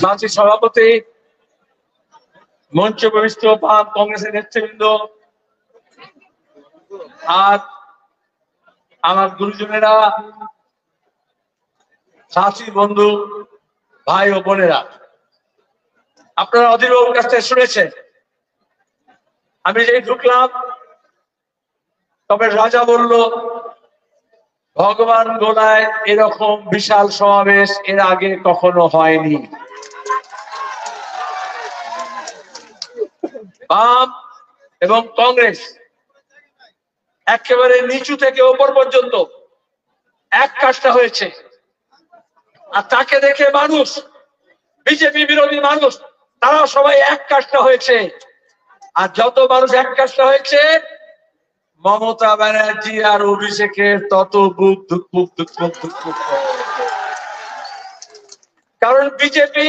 সাথী সভাপতি, মঞ্চ প্রবিষ্ট বাম কংগ্রেসের নেতৃবৃন্দ, আর আমার গুরুজনেরা, সাথী বন্ধু, ভাই ও বোনেরা। আপনারা অধীরবাবুর কাছ থেকে শুনেছেন, আমি যেই ঢুকলাম, তবে রাজা বলল, ভগবান গোলায় এরকম বিশাল সমাবেশ এর আগে কখনো হয়নি। বাম এবং কংগ্রেস একেবারে নিচু থেকে ওপর পর্যন্ত এক কাজটা হয়েছে। আর তাকে দেখে মানুষ, বিজেপি বিরোধী মানুষ, তারা সবাই এক কাজটা হয়েছে। আর যত মানুষ এক কাজটা হয়েছে, মমতা ব্যানার্জি আর অভিষেকের তত বুক দুঃখ কারণ বিজেপি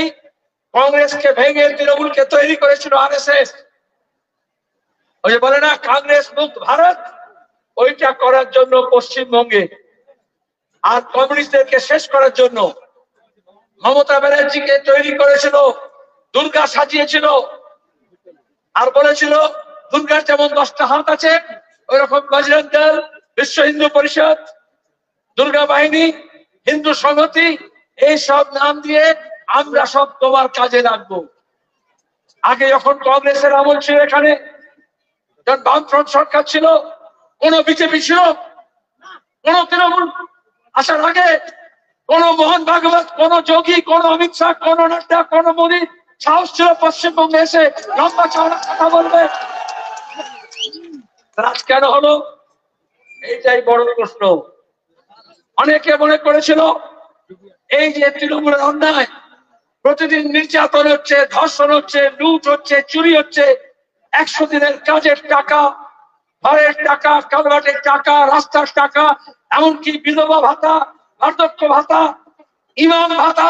কংগ্রেসকে ভেঙে তৃণমূলকে তৈরি করেছিল আর এস এস ওই যে বলে না, কংগ্রেস মুক্ত ভারত। ওইটা করার জন্য পশ্চিমবঙ্গে আর কমিউনিস্টদেরকে শেষ করার জন্য মমতা ব্যানার্জিকে তৈরি করেছিল, দুর্গা সাজিয়েছিল। আর বলেছিল, দুর্গার যেমন দশটা হাত আছে ওই রকম বজরং দল, বিশ্ব হিন্দু পরিষদ, দুর্গা বাহিনী, হিন্দু সংহতি, এই সব নাম দিয়ে আমরা সব তোমার কাজে লাগবো। আগে যখন কংগ্রেসের আমল ছিল এখানে বামফ্রন্ট সরকার ছিল, কোন বিজেপি ছিল, কোন তৃণমূল আসার আগে কোন মোহন ভাগবত, কোন যোগী, কোন অমিত শাহ, কোন নাড্ডা, কোন মোদী সাহস ছিল পশ্চিমবঙ্গে এসে লম্বা চওড়া কথা বলবে। রাজ কেন হলো? এইটাই বড় প্রশ্ন। অনেকে মনে করেছিল, এই যে তৃণমূলের অন্যায়, প্রতিদিন নির্যাতন হচ্ছে, ধর্ষণ হচ্ছে, লুট হচ্ছে, চুরি হচ্ছে একশো দিনের কাজের টাকা ঘরের টাকা কালভার্টের টাকা, রাস্তার টাকা, এমনকি বিধবা ভাতা, বার্ধক্য ভাতা, ইমাম ভাতা,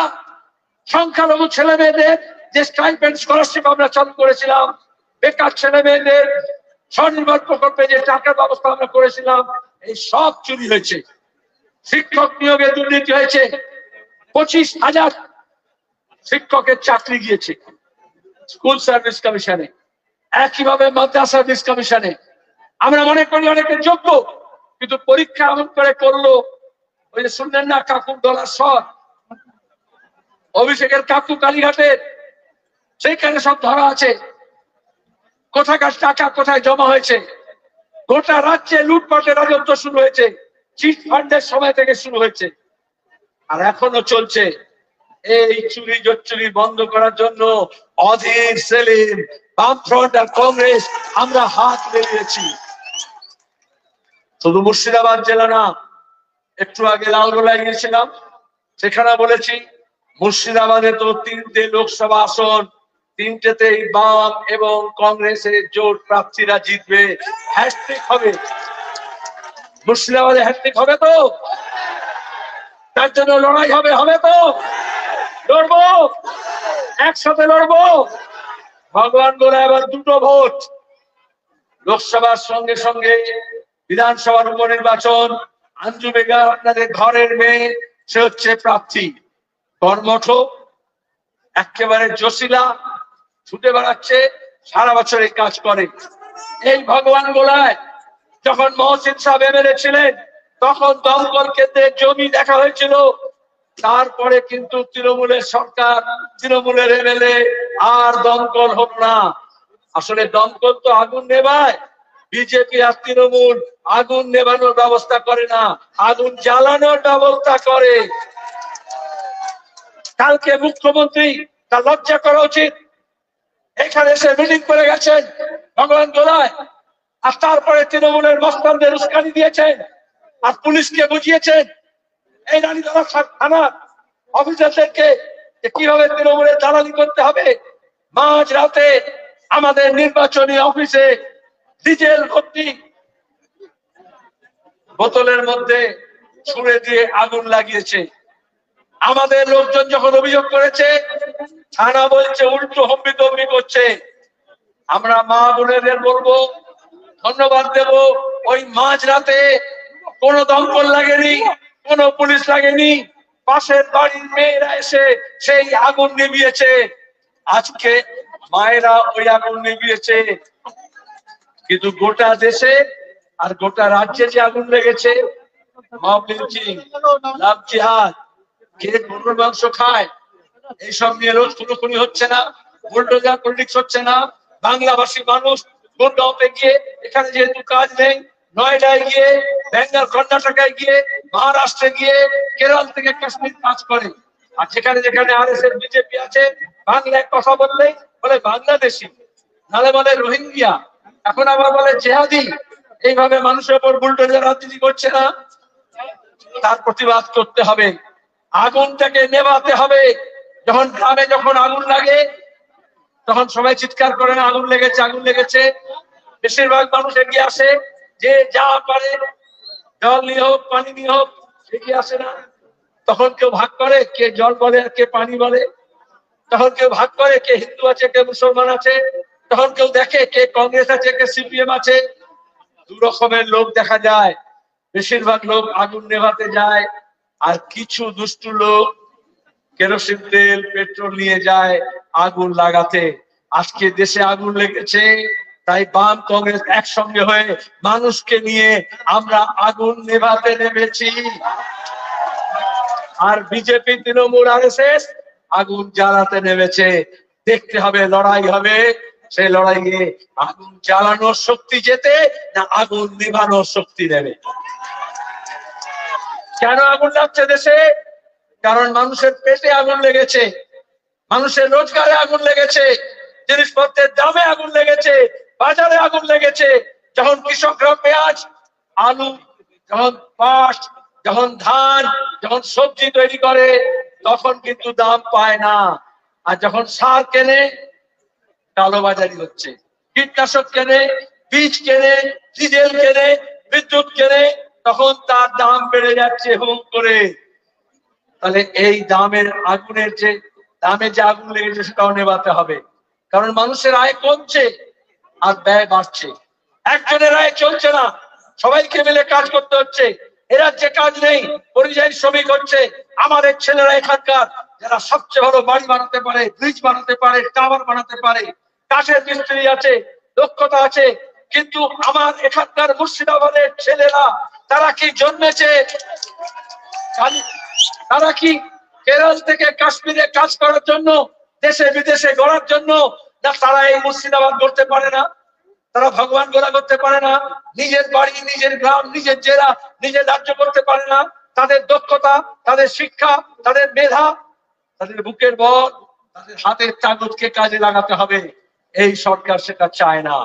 সংখ্যালঘু ছেলে মেয়েদের যে স্টাইপেন্ড স্কলারশিপ আমরা চালু করেছিলাম, বেকার ছেলে মেয়েদের স্বনির্ভর প্রকল্পে যে টাকার ব্যবস্থা আমরা করেছিলাম, এই সব চুরি হয়েছে। শিক্ষক নিয়োগে দুর্নীতি হয়েছে। পঁচিশ হাজার শিক্ষকের চাকরি গিয়েছে। স্কুল সার্ভিস কমিশনে। একইভাবে মাদ্রাসা সার্ভিস কমিশনে আমরা মনে করি অনেকে যোগ্য, কিন্তু পরীক্ষা এমন করে করল, ওই যে শুনলেন না কাকুর ডলার সর অভিষেকের কাকু কালীঘাটের সেইখানে সব ধরা আছে। কোথাকার টাকা কোথায় জমা হয়েছে? গোটা রাজ্যে লুটপাটের রাজত্ব শুরু হয়েছে। চিট ফান্ডের সময় থেকে শুরু হয়েছে। আর এখনও চলছে। এই চুরি জচ্চুরি বন্ধ করার জন্য অধীর সেলিম বামফ্রন্ট আর কংগ্রেস, আমরা হাত শুধু মুর্শিদাবাদ জেলা না, একটু আগে লালগোলায় গিয়েছিলাম, সেখানে বলেছি, মুর্শিদাবাদে তো তিনটে লোকসভা আসন বাম এবং কংগ্রেসের জোট প্রার্থীরা জিতবে। হ্যাশট্রিক হবে। মুর্শিদাবাদে হ্যাশট্রিক হবে তো? তার জন্য লড়াই হবে হবে তো? লড়বো? একসাথে লড়বো? ভগবান বলে এবার দুটো ভোট। লোকসভার সঙ্গে সঙ্গে বিধানসভার উপনির্বাচন। আঞ্জু বেগা আপনাদের ঘরের মেয়ে, সে হচ্ছে প্রার্থী। কর্মঠ, একেবারে জসিলা ছুটে বেড়াচ্ছে, সারা বছর এই কাজ করে। এই ভগবান গোলায় যখন মহসিন সাহেব এমএলএ ছিলেন, তখন দমকল কেন্দ্রে জমি দেখা হয়েছিল। তারপরে কিন্তু তৃণমূলের সরকার, তৃণমূলের এমএলএ আর দমকল হোক না। আসলে দমকল তো আগুন নেবায় বিজেপি আর তৃণমূল আগুন নেবানোর ব্যবস্থা করে না, আগুন জ্বালানোর ব্যবস্থা করে। কালকে মুখ্যমন্ত্রী, তার লজ্জা করা উচিত। এখানে এসে মিটিং করে গেছেন ভগবান গোলায়। আর তারপরে তৃণমূলের মস্তানদের উস্কানি দিয়েছেন। আর পুলিশকে বুঝিয়েছেন। এই রানীতলা থানা অফিসারদেরকে কীভাবে তৃণমূলের দালালি করতে হবে মাঝ রাতে আমাদের নির্বাচনী অফিসে ডিজেল ভর্তি বোতলের মধ্যে ছুড়ে দিয়ে আগুন লাগিয়েছে। আমাদের লোকজন যখন অভিযোগ করেছে, থানা বলছে, উল্টো হম্বি তম্বি করছে। আমরা মা বোনেদের বলব, ধন্যবাদ দেব, ওই মাঝ রাতে কোনো দমকল লাগেনি, কোনো পুলিশ লাগেনি। পাশের বাড়ির মেয়েরা এসে সেই আগুন নিভিয়েছে। আজকে মায়েরা ওই আগুন নিভিয়েছে। কিন্তু গোটা দেশে আর গোটা রাজ্যে যে আগুন লেগেছে খায়, এইসব নিয়ে রোজ হচ্ছে না হচ্ছে না, বাংলাভাষী মানুষ এখানে যেহেতু কাজ নেই, নয়ডায় গিয়ে কর্ণাটকায় গিয়ে, মহারাষ্ট্রে গিয়ে, কেরল থেকে কাশ্মীর কাজ করে। আর যেখানে যেখানে আর এস এস বিজেপি আছে, বাংলায় কথা বললেই বলে বাংলাদেশি। নালে বলে রোহিঙ্গিয়া। এখন আবার বলে জেহাদি। এইভাবে মানুষের উপর বুলডোজার রাজনীতি করছে না। তার প্রতিবাদ করতে হবে। আগুনটাকে নেভাতে হবে। যখন গ্রামে যখন আগুন লাগে, তখন সবাই চিৎকার করে না, আগুন লেগেছে আগুন লেগেছে। বেশিরভাগ মানুষ এগিয়ে আসে। যে যা পারে, জল নিয়ে হোক, পানি নিয়ে হোক, এগিয়ে আসে না। তখন কেউ ভাগ করে, কে জল বলে আর কে পানি বলে। তখন কেউ ভাগ করে, কে হিন্দু আছে, কে মুসলমান আছে। তখন কেউ দেখে কে কংগ্রেস আছে, কে সিপিএম আছে। দু রকমের লোক দেখা যায়। বেশিরভাগ লোক আগুন নেভাতে যায়। আর কিছু দুষ্টু লোক কেরোসিন তেল, পেট্রোল নিয়ে যায় আগুন লাগাতে। আজকে দেশে আগুন লেগেছে, তাই বাম কংগ্রেস একসঙ্গে হয়ে মানুষকে নিয়ে আমরা আগুন নেভাতে নেমেছি। আর বিজেপি তৃণমূল আর আগুন জ্বালাতে নেমেছে। দেখতে হবে, লড়াই হবে। সেই লড়াইয়ে আগুন জ্বালানোর শক্তি যেতে না আগুন নিভানোর শক্তি নেবে? কেন আগুন লাগছে দেশে? কারণ মানুষের পেটে আগুন লেগেছে। মানুষের রোজগারে আগুন লেগেছে। জিনিসপত্রের দামে আগুন লেগেছে। বাজারে আগুন লেগেছে। যখন কৃষকরা পেঁয়াজ, আলু, যখন পাট যখন ধান, যখন সবজি তৈরি করে, তখন কিন্তু দাম পায় না। আর যখন সার কেনে, কালোবাজারি হচ্ছে। কীটনাশক কেনে, বীজ কেনে, ডিজেল কেনে, বিদ্যুৎ কেনে, তখন তার দাম বেড়ে যাচ্ছে হুম করে। তাহলে এই দামের আগুনের যে, দামে যে আগুন লেগেছে সেটাও নেবাতে হবে। কারণ মানুষের আয় কমছে আর ব্যয় বাড়ছে। একজনের আয় চলছে না। সবাইকে মিলে কাজ করতে হচ্ছে। এ রাজ্যে কাজ নেই, পরিযায়ী শ্রমিক হচ্ছে আমাদের ছেলেরা এখানকার, যারা সবচেয়ে ভালো বাড়ি বানাতে পারে ব্রিজ বানাতে পারে টাওয়ার বানাতে পারে। কাঠের মিস্ত্রি আছে, দক্ষতা আছে, কিন্তু আমার এখানকার মুর্শিদাবাদের ছেলেরা, তারা কি জন্মেছে? তারা কি কেরল থেকে কাশ্মীরে কাজ করার জন্য, দেশে বিদেশে গড়ার জন্য, না তারা এই মুর্শিদাবাদ করতে পারে না? তারা ভগবান গোলা করতে পারে না, নিজের বাড়ি, নিজের গ্রাম, নিজের জেলা নিজে রাজ্য করতে পারে না। তাদের দক্ষতা, তাদের শিক্ষা, তাদের মেধা, তাদের বুকের বল, তাদের হাতের তাগতকে কাজে লাগাতে হবে। এই সরকার সেটা চায় না।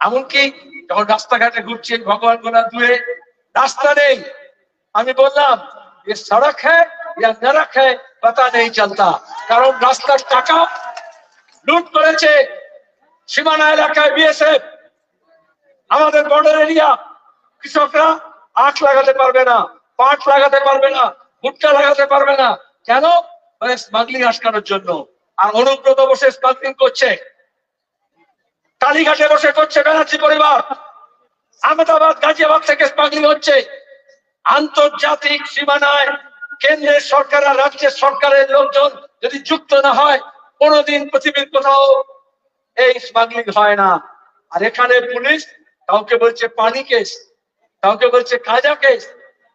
এমনকি যখন রাস্তাঘাটে ঘুরছি ভগবান গোলা দূরে রাস্তা নেই। আমি বললাম, এ সড়ক হ্যাঁ নরক হ্যাঁ পাতা নেই চলতা। কারণ রাস্তার টাকা লুট করেছে। সীমানা এলাকায় বিএসএফ, আমাদের বর্ডার এরিয়া কৃষকরা আখ লাগাতে পারবে না, পাট লাগাতে পারবে না, ভুট্টা লাগাতে পারবে না। কেন? স্মাগলিং আটকানোর জন্য। আর অনুব্রত বসে স্মাগলিং করছে। কালীঘাটে বসে করছে ব্যানার্জি পরিবার। আহমেদাবাদ, গাজিয়াবাদ থেকে স্মাগলিং হচ্ছে। আন্তর্জাতিক সীমানায় কেন্দ্রের সরকার আর রাজ্যের সরকারের লোকজন যদি যুক্ত না হয়, কোনোদিন পৃথিবীর কোথাও এই স্মাগলিং হয় না। আর এখানে পুলিশ কাউকে বলছে পানি কেস কাউকে বলছে কাজা কেস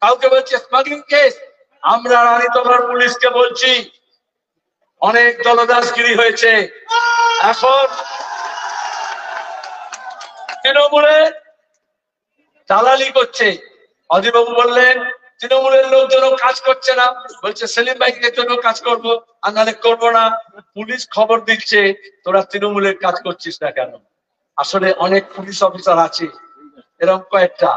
কাউকে বলছে স্মাগলিং কেস আমরা রানীতলার পুলিশকে বলছি, অনেক দলদাসগিরি হয়েছে। এখন তৃণমূলে দালালি করছে। অজিবাবু বললেন তৃণমূলের লোকজনও কাজ করছে না। বলছে, সেলিম ভাইকের জন্য কাজ করব। আর নাহলে করব না। পুলিশ খবর দিচ্ছে, তোরা তৃণমূলের কাজ করছিস না কেন? আসলে অনেক পুলিশ অফিসার আছে এরকম কয়েকটা,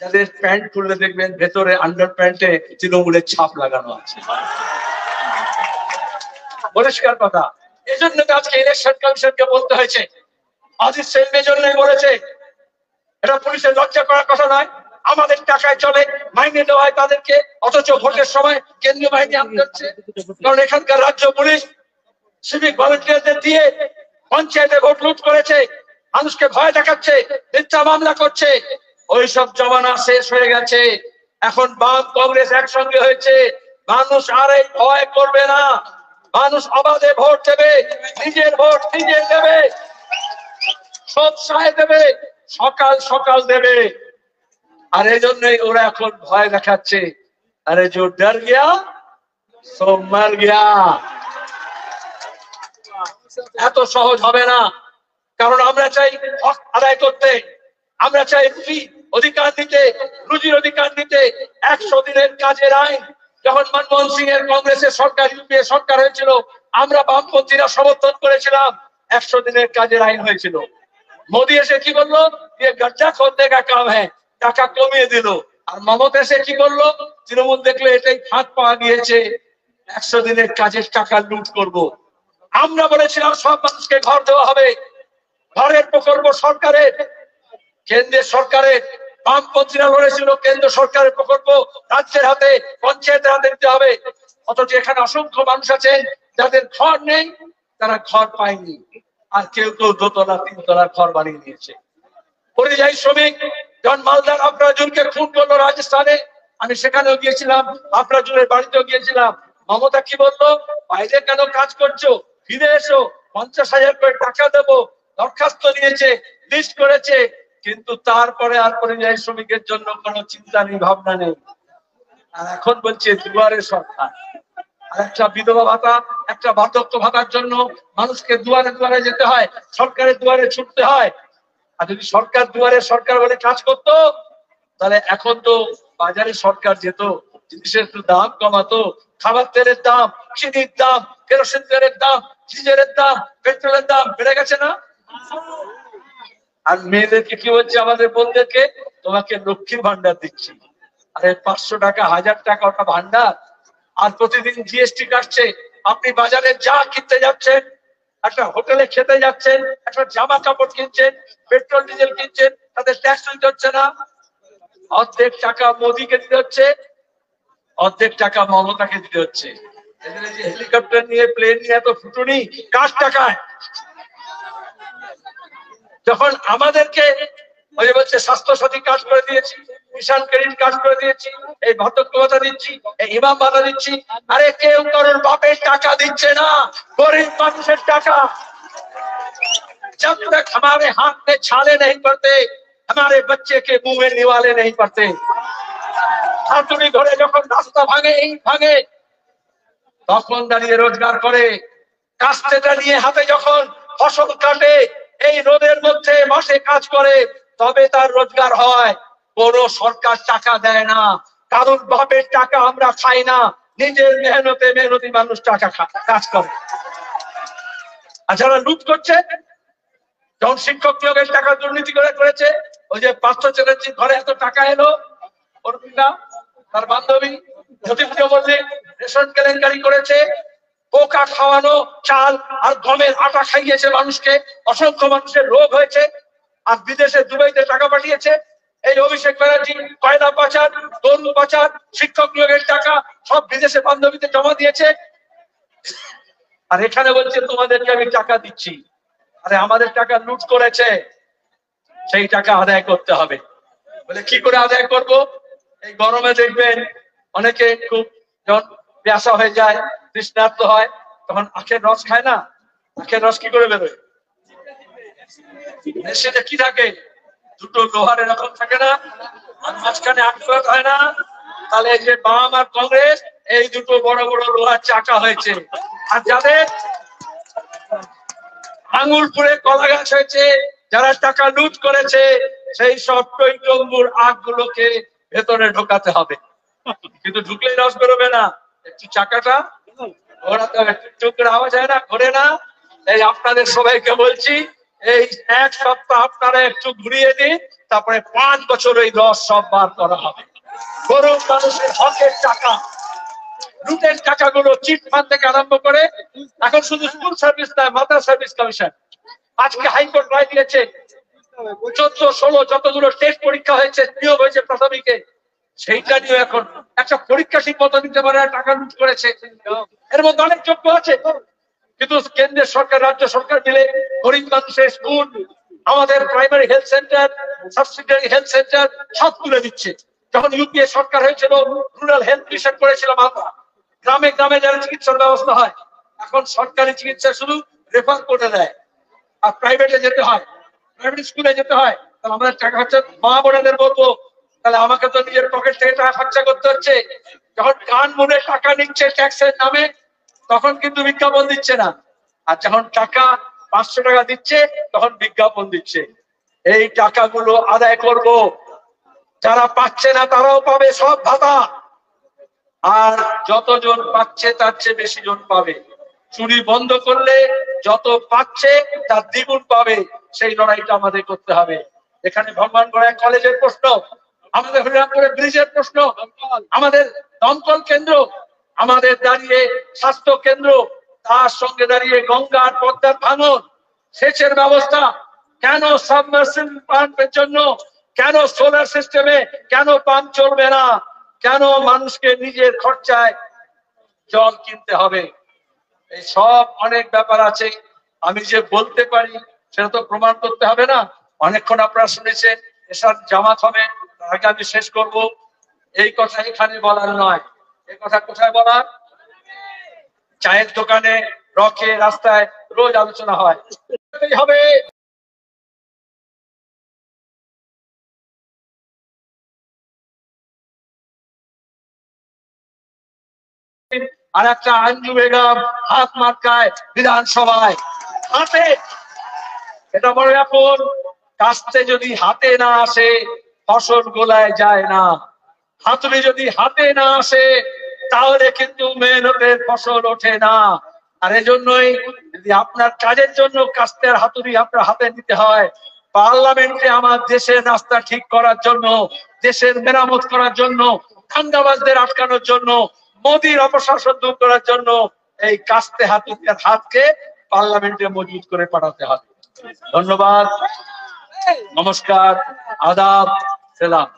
যাদের প্যান্ট খুললে দেখবেন ভেতরে আন্ডার প্যান্টে তৃণমূলের ছাপ লাগানো আছে। পরিষ্কার কথা। এই জন্য আজকে ইলেকশন কমিশনকে বলতে হয়েছে। আজিজ সেলমের জন্যই বলেছে, এটা পুলিশের লজ্জা করার কথা নয়। আমাদের টাকায় চলে, মাইনে দেওয়া হয় তাদেরকে, অথচ ভোটের সময় কেন্দ্রীয় বাহিনী আনতে হচ্ছে কারণ এখানকার রাজ্য পুলিশ সিভিক ভলেন্টিয়ারদের দিয়ে পঞ্চায়েতে ভোট লুট করেছে, মানুষকে ভয় দেখাচ্ছে, মিথ্যা মামলা করছে। ওই সব জমানা শেষ হয়ে গেছে। এখন বাম কংগ্রেস একসঙ্গে হয়েছে। মানুষ আর এই ভয় করবে না। মানুষ অবাধে ভোট দেবে, নিজের ভোট নিজে দেবে। সব সায় দেবে, সকাল সকাল দেবে। আর এই জন্যই ওরা এখন ভয় দেখাচ্ছে। আরে জো গিয়া সো মার গিয়া। এত সহজ হবে না। কারণ আমরা চাই হক আদায় করতে। আমরা চাই রুজি অধিকার নিতে, রুজির অধিকার নিতে। একশো দিনের কাজের আইন। যখন মনমোহন সিং এর কংগ্রেসের সরকার, ইউপিএ সরকার হয়েছিল, আমরা বামপন্থীরা সমর্থন করেছিলাম। একশো দিনের কাজের আইন হয়েছিল। মোদী এসে কি বলল? যে গজ্জা খোঁজতে কা কাম হ্যাঁ টাকা কমিয়ে দিল। আর মমতা এসে কি করল? তৃণমূল দেখলে এটাই ফাঁক পাওয়া গিয়েছে। একশো দিনের কাজের টাকা লুট করব। আমরা বলেছিলাম সব মানুষকে ঘর দেওয়া হবে। ঘরের প্রকল্প সরকারের, কেন্দ্রের সরকারের বামপন্থীরা লড়েছিল কেন্দ্র সরকারের প্রকল্প রাজ্যের হাতে, পঞ্চায়েতের হাতে দিতে হবে। অথচ এখানে অসংখ্য মানুষ আছেন, যাদের ঘর নেই, তারা ঘর পায়নি। আর কেউ কেউ দোতলা, তিনতলা ঘর বানিয়ে নিয়েছে। পরিযায়ী শ্রমিক যখন মালদার আফরাজুলকে খুন করল রাজস্থানে, আমি সেখানেও গিয়েছিলাম, আফরাজুলের বাড়িতেও গিয়েছিলাম। মমতা কি বলল? বাইরে কেন কাজ করছ? ফিরে এসো, পঞ্চাশ হাজার করে টাকা দেবো, দরখাস্ত নিয়েছে লিস্ট করেছে, কিন্তু তারপরে আর পরিযায়ী শ্রমিকের জন্য কোনো চিন্তা নেই, ভাবনা নেই। আর এখন বলছে দুয়ারে সরকার। আর একটা বিধবা ভাতা, একটা বার্ধক্য ভাতার জন্য মানুষকে দুয়ারে দুয়ারে যেতে হয়, সরকারের দুয়ারে ছুটতে হয়। আর যদি সরকার দুয়ারে সরকার বলে কাজ করতো, তাহলে এখন তো বাজারে সরকার যেত, জিনিসের একটু দাম কমাতো, খাবার তেলের দাম, চিনির দাম, কেরোসিন তেলের দাম ডিজেলের দাম, পেট্রোলের দাম বেড়ে গেছে না? আর মেয়েদেরকে কি হচ্ছে আমাদের বোনদেরকে? তোমাকে লক্ষ্মীর ভান্ডার দিচ্ছি। আরে পাঁচশো টাকা, হাজার টাকা ওটা ভান্ডার আর প্রতিদিন জিএসটি কাটছে আপনি বাজারে যা কিনতে যাচ্ছেন একটা হোটেলে খেতে যাচ্ছেন, একটা জামা কাপড় কিনছেন, পেট্রোল, ডিজেল কিনছেন, তাদের ট্যাক্স দিতে হচ্ছে না। অর্ধেক টাকা মোদিকে দিতে হচ্ছে, অর্ধেক টাকা মমতাকে দিতে হচ্ছে। হেলিকপ্টার নিয়ে প্লেন নিয়ে এত ফুটুনি, কার টাকায়? যখন আমাদেরকে, ওই বলছে স্বাস্থ্য সাথী কাজ করে দিয়েছি কিষাণ ক্রেডিট কাজ করে দিয়েছি এই ভদ্রক্য ভাতা দিচ্ছি এই ইমাম ভাতা দিচ্ছি আরে কেউ কারোর বাপের টাকা দিচ্ছে না গরিব মানুষের টাকা जब तक हमारे हाथ में छाले नहीं पड़ते हमारे बच्चे के मुंह में निवाले नहीं पड़ते হাতুড়ি ধরে যখন রাস্তা ভাঙে এই ভাঙে তখন দাঁড়িয়ে রোজগার করে কাস্তেটা নিয়ে হাতে যখন ফসল কাটে এই রোদের মধ্যে মাসে কাজ করে তবে তার রোজগার হয় কোন সরকার টাকা দেয় না কারণ বাপের টাকা আমরা খাই না। নিজের মেহনতে মেহনতি মানুষ টাকা কাজ করে। আর যারা লুট করছে, যখন শিক্ষক নিয়োগের টাকা দুর্নীতি করে করেছে, ওই যে পার্থ চ্যাটার্জির ঘরে এত টাকা এলো অরুণা তার বান্ধবী, জ্যোতিপ্রিয় মল্লিক রেশন কেলেঙ্কারি করেছে, পোকা খাওয়ানো চাল আর গমের আটা খাইয়েছে মানুষকে, অসংখ্য মানুষের রোগ হয়েছে, আর বিদেশে দুবাইতে টাকা পাঠিয়েছে এই অভিষেক ব্যানার্জি কয়লা পাচার তরুণ পাচার, শিক্ষক নিয়োগের টাকা সব বিদেশে বান্ধবীতে জমা দিয়েছে। আর এখানে বলছে, তোমাদেরকে আমি টাকা দিচ্ছি। আরে আমাদের টাকা লুট করেছে। সেই টাকা আদায় করতে হবে। বলে, কি করে আদায় করব? এই গরমে দেখবেন অনেকে খুব যখন পেয়াসা হয়ে যায়, তৃষ্ণার্ত হয়, তখন আখের রস খায় না? আখের রস কি করে বেরোয়? কি থাকে? দুটো লোহার এরকম থাকে না মাঝখানে আটক হয় না। তাহলে যে বাম আর কংগ্রেস, এই দুটো বড় বড় লোহার চাকা হয়েছে। আর যাদের আঙুল পুড়ে কলা গাছ হয়েছে, যারা টাকা লুট করেছে, সেই সব টইটম্বুর আগ গুলোকে ভেতরে ঢোকাতে হবে। কিন্তু ঢুকলেই রস বেরোবে না। একটু চাকাটা ঘোরাতে হবে। টুক করে আওয়াজ হয় না, ঘোরে না। এই আপনাদের সবাইকে বলছি এই এক সপ্তাহ আপনারা একটু ঘুরিয়ে দিন, তারপরে পাঁচ বছর এই রস সব বার করা হবে। গরিব মানুষের হকের টাকা। লুটের টাকাগুলো চিট ফান্ড থেকে আরম্ভ করে, এখন শুধু স্কুল সার্ভিস নয় মাদ্রাসা সার্ভিস কমিশন। আজকে হাইকোর্ট রায় দিয়েছে, চোদ্দ, ষোলো যতগুলো টেস্ট পরীক্ষা হয়েছে, নিয়োগ হয়েছে প্রাথমিকে, সেইটা নিয়ে এখন একটা পরীক্ষা ঠিক নিতে পারে, টাকা লুট করেছে। এর মধ্যে অনেক যোগ্য আছে। কিন্তু কেন্দ্রের সরকার, রাজ্য সরকার মিলে গরিব মানুষের স্কুল, আমাদের primary health centre subsidiary health centre সব তুলে দিচ্ছে। যখন ইউপিএ সরকার হয়েছিল রুরাল হেলথ মিশন করেছিলাম আমরা। গ্রামে গ্রামে যারা চিকিৎসার ব্যবস্থা হয়, এখন সরকারি চিকিৎসা শুধু রেফার করে দেয়। আর প্রাইভেটে যেতে হয় প্রাইভেট স্কুলে যেতে হয়, তাহলে আমাদের টাকা খরচা, মা বোনেদের বলব, তাহলে আমাকে তো নিজের পকেট থেকে টাকা খরচা করতে হচ্ছে। যখন কান মুড়ে টাকা নিচ্ছে ট্যাক্সের নামে তখন কিন্তু বিজ্ঞাপন দিচ্ছে না। আর যখন টাকা পাঁচশো টাকা দিচ্ছে, তখন বিজ্ঞাপন দিচ্ছে। এই টাকাগুলো আদায় করব। যারা পাচ্ছে না, তারাও পাবে সব ভাতা। আর যতজন পাচ্ছে, তার চেয়ে বেশি জন পাবে। চুরি বন্ধ করলে যত পাচ্ছে, তার দ্বিগুণ পাবে। সেই লড়াইটা আমাদের করতে হবে। এখানে ভগবান গড়ায় কলেজের প্রশ্ন, আমাদের হরিরামপুরে ব্রিজের প্রশ্ন, আমাদের দমকল কেন্দ্র আমাদের দাঁড়িয়ে স্বাস্থ্য কেন্দ্র, তার সঙ্গে দাঁড়িয়ে গঙ্গার পদ্মার ভাঙন, সেচের ব্যবস্থা, কেন সাবমার্সিবল পাম্পের জন্য, কেন সোলার সিস্টেমে কেন পাম্প চলবে না, কেন মানুষকে নিজের খরচায় জল কিনতে হবে? এই সব অনেক ব্যাপার আছে। আমি যে বলতে পারি, সেটা তো প্রমাণ করতে হবে না। অনেকক্ষণ আপনারা শুনেছেন এসব জামাত হবে আগে আমি শেষ করব। এই কথা এখানে বলার নয়। কথা কোথায় চায়ের দোকানে, রকে রাস্তায় রোজ আলোচনা হয়। হবে। আর একটা আঞ্জু বেগম হাত মার্কায় বিধানসভায়। হাতে। এটা বড় এখন কাস্তে যদি হাতে না আসে, ফসল গোলায় যায় না। হাতুড়ি যদি হাতে না আসে তাহলে কিন্তু মেহনতের ফসল ওঠে না। আর এজন্যই যদি আপনার কাজের জন্য কাস্তের হাতুড়ি আপনার হাতে নিতে হয়, পার্লামেন্টে আমার দেশের রাস্তা ঠিক করার জন্য, দেশের মেরামত করার জন্য ঠান্ডাবাজদের আটকানোর জন্য, মোদির অপশাসন দূর করার জন্য এই কাস্তে হাতুড়িয়ার হাতকে পার্লামেন্টে মজবুত করে পাঠাতে হবে। ধন্যবাদ। নমস্কার। আদাব। সেলাম।